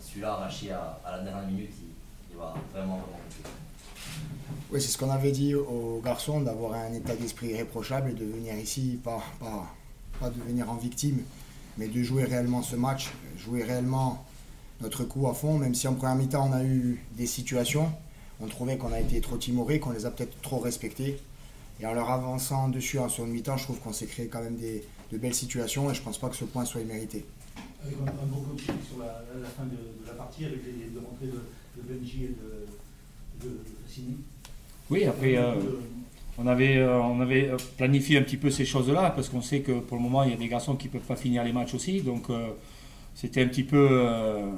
celui-là arraché à, la dernière minute, il, va vraiment, vraiment Oui, c'est ce qu'on avait dit aux garçons, d'avoir un état d'esprit irréprochable et de venir ici, pas, pas, pas de venir en victime, mais de jouer réellement ce match, jouer réellement notre coup à fond, même si en première mi-temps on a eu des situations, on trouvait qu'on a été trop timoré, qu'on les a peut-être trop respectés. Et en leur avançant dessus en seconde mi-temps, je trouve qu'on s'est créé quand même de belles situations et je ne pense pas que ce point soit immérité. Avec un, un bon coaching sur la, la, fin de, de, la partie, avec les rentrées de, de, Benji et de, de, Sini. Oui, après, euh, on, avait, euh, on avait planifié un petit peu ces choses-là parce qu'on sait que pour le moment, il y a des garçons qui ne peuvent pas finir les matchs aussi. Donc, euh, c'était un petit peu. Euh,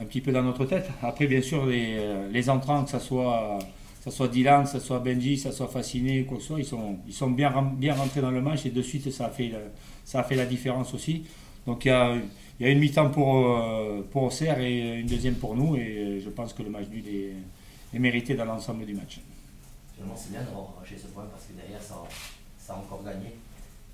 un petit peu dans notre tête. Après, bien sûr, les, les entrants, que ce soit que ce soit Dylan, que ce soit Benji, que ce soit Fasciné, quoi que ce soit, ils sont, ils sont bien, bien rentrés dans le match et de suite ça a fait, ça a fait la différence aussi. Donc il y a, il y a une mi-temps pour, euh, pour Auxerre et une deuxième pour nous et je pense que le match nul est, est mérité dans l'ensemble du match. Finalement c'est bien d'avoir arraché ce point parce que derrière ça, ça a encore gagné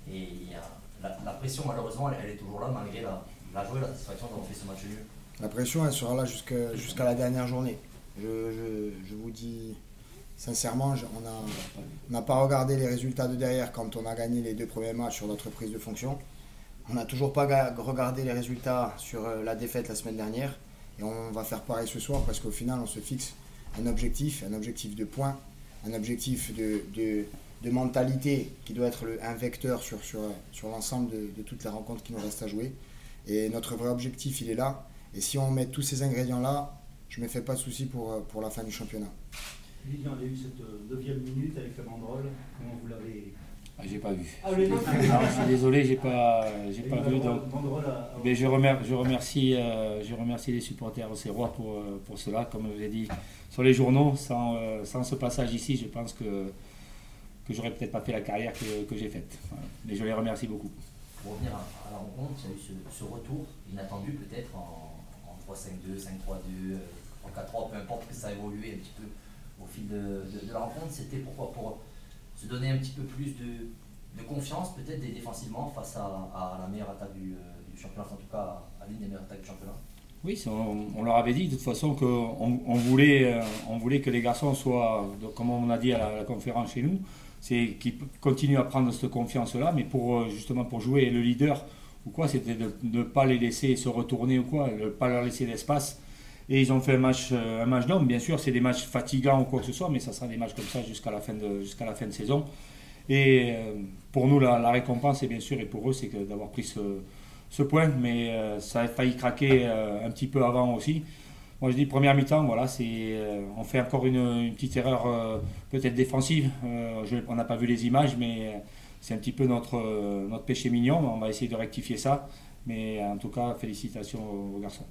et il y a, la, pression malheureusement elle, est toujours là malgré la, la joie et la satisfaction d'avoir fait ce match nul. La pression elle sera là jusqu'à la dernière journée. Je, je, je vous dis Sincèrement, on n'a pas regardé les résultats de derrière quand on a gagné les deux premiers matchs sur notre prise de fonction. On n'a toujours pas regardé les résultats sur euh, la défaite la semaine dernière. Et on va faire pareil ce soir parce qu'au final, on se fixe un objectif, un objectif de points, un objectif de, mentalité qui doit être un vecteur sur, l'ensemble de, toutes les rencontres qui nous restent à jouer. Et notre vrai objectif, il est là. Et si on met tous ces ingrédients-là, je ne me fais pas de soucis pour, euh, la fin du championnat. Lilian a eu cette euh, neuvième minute avec la banderole. Comment vous l'avez ah, j'ai pas vu. Ah, je suis désolé, j'ai pas, j'ai pas vu. Donc, mais je remercie, je remercie, euh, je remercie les supporters rois pour, euh, pour cela. Comme je l'ai dit sur les journaux, sans, sans, ce passage ici, je pense que, que j'aurais peut-être pas fait la carrière que, que j'ai faite. Mais je les remercie beaucoup. Pour revenir à, la rencontre, il y a eu ce, ce retour inattendu peut-être en, en 3-5-2, 5-3-2, en 4-3, peu importe que ça a évolué un petit peu au fil de, la rencontre, c'était pourquoi? Pour se donner un petit peu plus de, confiance, peut-être défensivement, face à, la meilleure attaque du, euh, championnat, en tout cas à l'une des meilleures attaques du championnat. Oui, on, leur avait dit de toute façon qu'on on voulait, euh, on voulait que les garçons soient, comme on a dit à la, conférence chez nous, c'est qu'ils continuent à prendre cette confiance-là, mais pour euh, justement pour jouer le leader ou quoi, c'était de ne pas les laisser se retourner ou quoi, ne pas leur laisser l'espace et ils ont fait un match, euh, un match d'homme. Bien sûr, c'est des matchs fatigants ou quoi que ce soit, mais ça sera des matchs comme ça jusqu'à la, fin de, la fin de saison. Et euh, pour nous, la, récompense, et bien sûr, et pour eux, c'est d'avoir pris ce, point. Mais euh, ça a failli craquer un petit peu avant aussi. Moi, je dis première mi-temps, voilà, on fait encore une, petite erreur peut-être défensive. on n'a pas vu les images, mais c'est un petit peu notre, notre péché mignon. On va essayer de rectifier ça. Mais en tout cas, félicitations aux garçons.